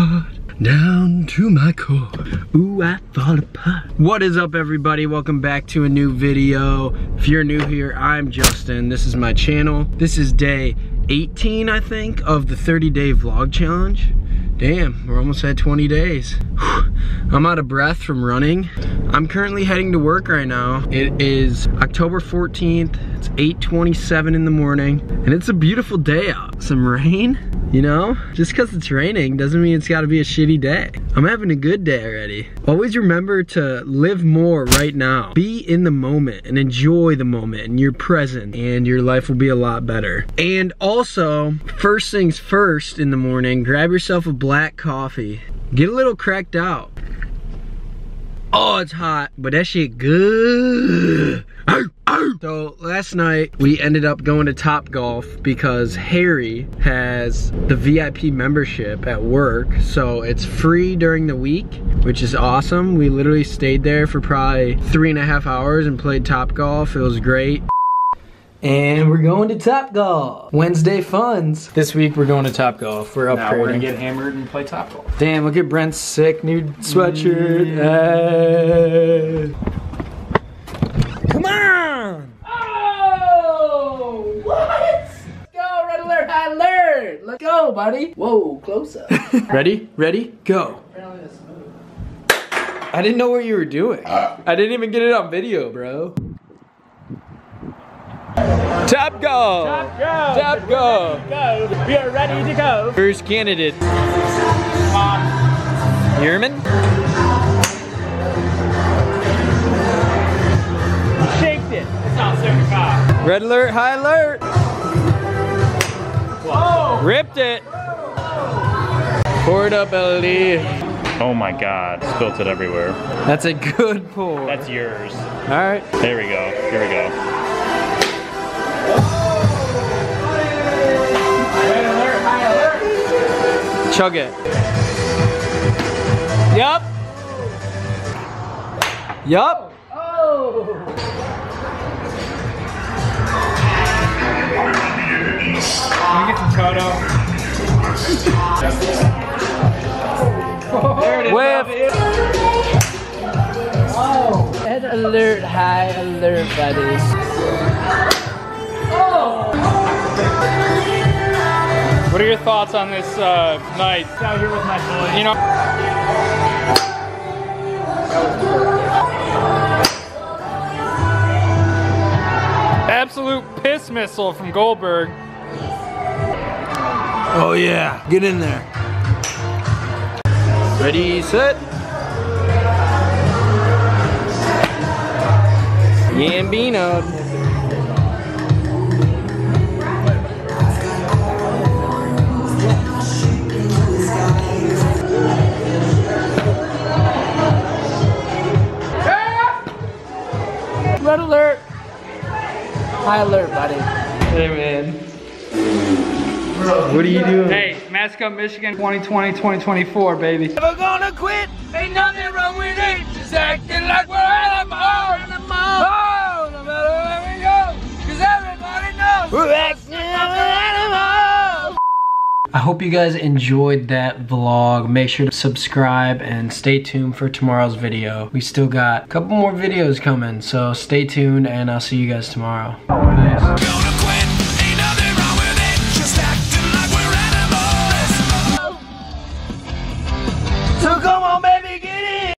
fall apart down to my core. Ooh, I fall apart. What is up, everybody? Welcome back to a new video. If you're new here, I'm Justin. This is my channel. This is day 18, I think, of the 30 day vlog challenge. Damn, we're almost at 20 days. I'm out of breath from running. I'm currently heading to work right now. It is October 14th. It's 8.27 in the morning. And it's a beautiful day out. Some rain, you know? Just because it's raining doesn't mean it's gotta be a shitty day. I'm having a good day already. Always remember to live more right now. Be in the moment and enjoy the moment and your present and your life will be a lot better. And also, first things first in the morning, grab yourself a black coffee. Get a little cracked out. Oh, it's hot, but that shit good. So last night we ended up going to Top Golf because Harry has the VIP membership at work. So it's free during the week, which is awesome. We literally stayed there for probably three and a half hours and played Top Golf. It was great. And we're going to Top Golf. Wednesday funds. This week we're going to Top Golf. We're upgrading. Now we're gonna get hammered and play top golf. Damn, look at Brent's sick new sweatshirt. Hey. Come on! Oh! What? Let's go, red alert! Let's go, buddy. Whoa, close up. Ready? Ready? Go. I didn't know what you were doing. Uh. I didn't even get it on video, bro. Top go! Top go! Top go! Go! We are ready to go! First candidate. Yerman? Shaked it! It's not 75. Red alert, high alert! Whoa! Ripped it! Pour it up, LD. Oh my god, spilt it everywhere. That's a good pour. That's yours. Alright. There we go. Here we go. Red alert, high alert! Chug it. Yup. Yup. Oh. Can we get some Kodo? there it is. Whiff. Bobby. Red alert, high alert, buddy. What are your thoughts on this uh, night? Out here with my boys. You know, absolute piss missile from Goldberg. Oh yeah. Get in there. Ready, set. Gambino. Red alert, high alert, buddy. Hey man. What are you doing? Hey, Mascot Michigan 2020-2024, baby. Never gonna quit. Ain't nothing wrong with it. Just acting like we're animals. Oh, hope you guys enjoyed that vlog. Make sure to subscribe and stay tuned for tomorrow's video. We still got a couple more videos coming, so stay tuned and I'll see you guys tomorrow.